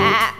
that.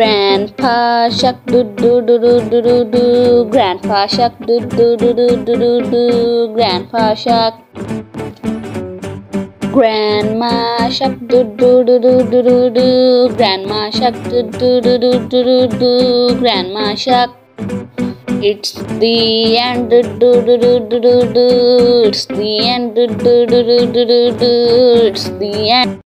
Grandpa shark do do do do do do do. Grandpa shark do do do do do do do. Grandpa shark. Grandma shark do do do do do do do. Grandma shark do do do do do do do. Grandma shark. It's the end do do do do do do. It's the end do do do do do do. It's the end.